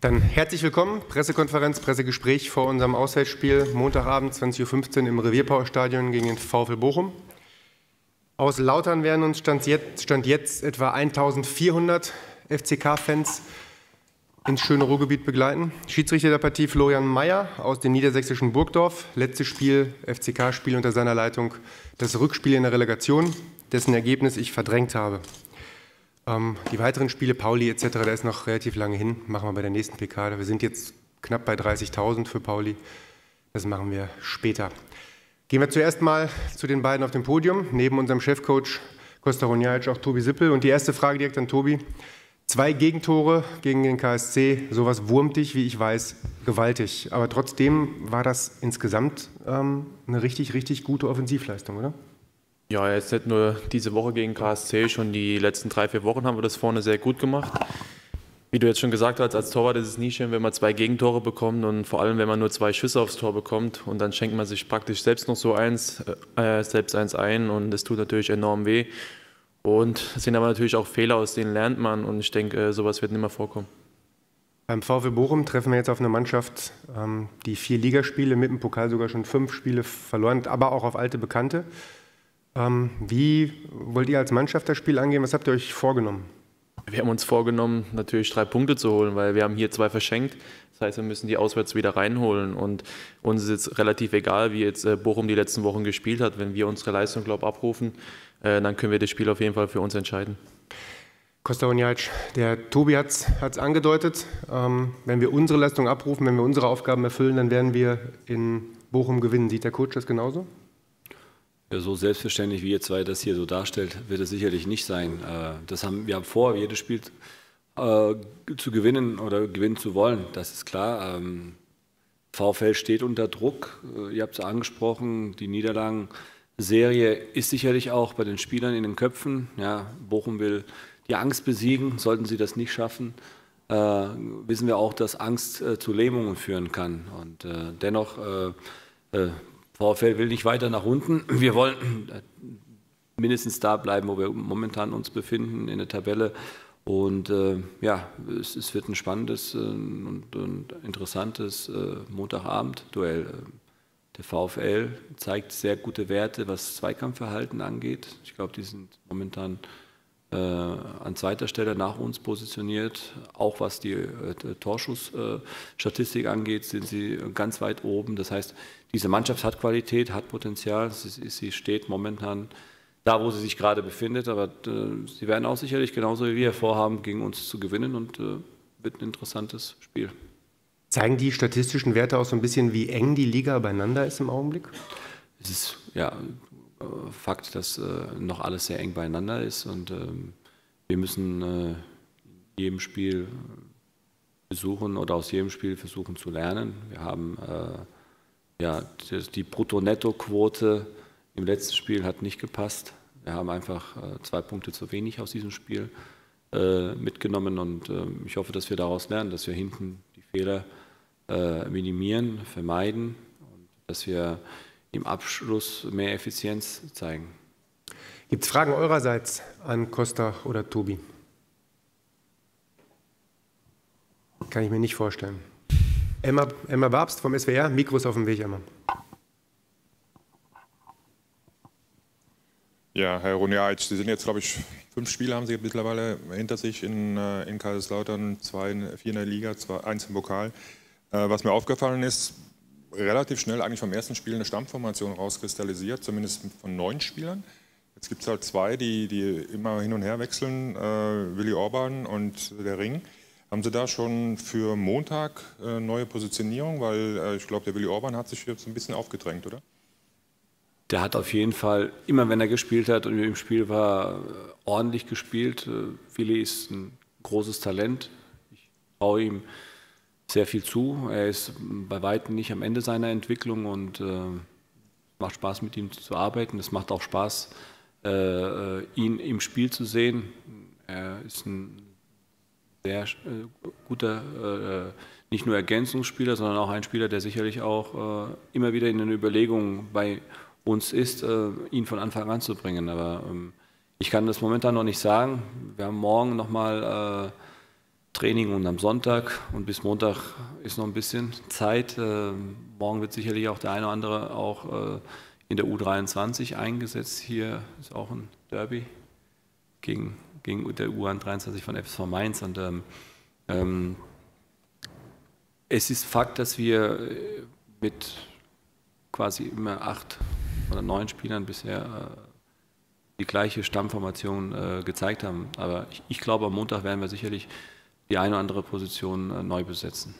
Dann herzlich willkommen, Pressekonferenz, Pressegespräch vor unserem Auswärtsspiel Montagabend 20.15 Uhr im Revierpowerstadion gegen den VfL Bochum. Aus Lautern werden uns Stand jetzt, Stand jetzt etwa 1400 FCK-Fans ins schöne Ruhrgebiet begleiten. Schiedsrichter der Partie Florian Mayer aus dem niedersächsischen Burgdorf. Letztes Spiel, FCK-Spiel unter seiner Leitung, das Rückspiel in der Relegation, dessen Ergebnis ich verdrängt habe. Ähm, die weiteren Spiele, Pauli etc., da ist noch relativ lange hin, machen wir bei der nächsten PK. Wir sind jetzt knapp bei 30.000 für Pauli. Das machen wir später. Gehen wir zuerst mal zu den beiden auf dem Podium. Neben unserem Chefcoach Costa Ronjajic auch Tobi Sippel. Und die erste Frage direkt an Tobi. Zwei Gegentore gegen den KSC, sowas wurmt dich, wie ich weiß, gewaltig. Aber trotzdem war das insgesamt ähm, eine richtig, richtig gute Offensivleistung, oder? Ja, jetzt nicht nur diese Woche gegen KSC, schon die letzten drei, vier Wochen haben wir das vorne sehr gut gemacht. Wie du jetzt schon gesagt hast, als Torwart ist es nie schön, wenn man zwei Gegentore bekommt und vor allem, wenn man nur zwei Schüsse aufs Tor bekommt und dann schenkt man sich praktisch selbst noch so eins, äh, selbst eins ein und das tut natürlich enorm weh. Und es sind aber natürlich auch Fehler, aus denen lernt man und ich denke, äh, sowas wird nicht mehr vorkommen. Beim VfL Bochum treffen wir jetzt auf eine Mannschaft, ähm, die vier Ligaspiele mit dem Pokal sogar schon fünf Spiele verloren, aber auch auf alte Bekannte. Ähm, wie wollt ihr als Mannschaft das Spiel angehen? Was habt ihr euch vorgenommen? Wir haben uns vorgenommen, natürlich drei Punkte zu holen, weil wir haben hier zwei verschenkt. Das heißt, wir müssen die auswärts wieder reinholen. Und uns ist jetzt relativ egal, wie jetzt äh, Bochum die letzten Wochen gespielt hat. Wenn wir unsere Leistung, glaube ich, abrufen, äh, dann können wir das Spiel auf jeden Fall für uns entscheiden. Costa Uniac, der Tobi hat es angedeutet. Ähm, wenn wir unsere Leistung abrufen, wenn wir unsere Aufgaben erfüllen, dann werden wir in Bochum gewinnen. Sieht der Coach das genauso? So selbstverständlich, wie ihr zwei das hier so darstellt, wird es sicherlich nicht sein. Äh, das haben wir haben vor, jedes Spiel äh, zu gewinnen oder gewinnen zu wollen. Das ist klar. Ähm, VfL steht unter Druck. Äh, ihr habt es angesprochen, die Niederlagenserie ist sicherlich auch bei den Spielern in den Köpfen. Ja, Bochum will die Angst besiegen. Sollten sie das nicht schaffen, wissen wir auch, dass Angst zu Lähmungen führen kann. Und dennoch VfL will nicht weiter nach unten. Wir wollen mindestens da bleiben, wo wir momentan uns befinden in der Tabelle. Und äh, ja, es, es, wird ein spannendes äh, und, und, interessantes äh, Montagabend-Duell. Der VfL zeigt sehr gute Werte, was Zweikampfverhalten angeht. Ich glaube, die sind momentan äh, an zweiter Stelle nach uns positioniert. Auch was die äh, Torschussstatistik angeht, sind sie ganz weit oben. Das heißt, diese Mannschaft hat Qualität, hat Potenzial. Sie, sie steht momentan da, wo sie sich gerade befindet. Aber äh, sie werden auch sicherlich genauso wie wir vorhaben, gegen uns zu gewinnen und äh, wird ein interessantes Spiel. Zeigen die statistischen Werte auch so ein bisschen, wie eng die Liga beieinander ist im Augenblick? Es ist ja äh, Fakt, dass äh, noch alles sehr eng beieinander ist und ähm, wir müssen äh, jedem Spiel versuchen oder aus jedem Spiel versuchen zu lernen. Wir haben ja, die Brutto-Netto-Quote im letzten Spiel hat nicht gepasst. Wir haben einfach zwei Punkte zu wenig aus diesem Spiel mitgenommen und ähm, ich hoffe, dass wir daraus lernen, dass wir hinten die Fehler minimieren, vermeiden und dass wir im Abschluss mehr Effizienz zeigen. Gibt es Fragen eurerseits an Costa oder Tobi? Kann ich mir nicht vorstellen. Emma, Emma Babst vom SWR, Mikro ist auf dem Weg, Emma. Ja, Herr Roniaic, Sie sind jetzt, glaube ich, fünf Spiele haben Sie mittlerweile hinter sich in, äh, in Kaiserslautern, zwei, vier in der Liga, zwei, eins im Pokal. Äh, was mir aufgefallen ist, relativ schnell eigentlich vom ersten Spiel eine Stammformation rauskristallisiert, zumindest von neun Spielern. Jetzt gibt es halt zwei, die, die immer hin und her wechseln, äh, Willi Orban und der Ring. Haben Sie da schon für Montag äh, neue Positionierung? Weil äh, ich glaube, der Willi Orban hat sich jetzt ein bisschen aufgedrängt, oder? Der hat auf jeden Fall, immer wenn er gespielt hat und im Spiel war, äh, ordentlich gespielt. Äh, Willi ist ein großes Talent. Ich traue ihm sehr viel zu. Er ist bei weitem nicht am Ende seiner Entwicklung und äh, macht Spaß mit ihm zu arbeiten. Es macht auch Spaß, äh, äh, ihn im Spiel zu sehen. Er ist ein sehr äh, guter, äh, nicht nur Ergänzungsspieler, sondern auch ein Spieler, der sicherlich auch äh, immer wieder in den Überlegungen bei uns ist, ihn von Anfang an zu bringen. Aber ähm, ich kann das momentan noch nicht sagen. Wir haben morgen nochmal Training und am Sonntag. Und bis Montag ist noch ein bisschen Zeit. Äh, morgen wird sicherlich auch der eine oder andere auch äh, in der U23 eingesetzt. Hier ist auch ein Derby gegen, gegen der U23 von FSV Mainz. Und ähm, ähm, es ist Fakt, dass wir äh, mit quasi immer acht oder neun Spielern bisher äh, die gleiche Stammformation äh, gezeigt haben. Aber ich, ich, glaube, am Montag werden wir sicherlich die eine oder andere Position äh, neu besetzen.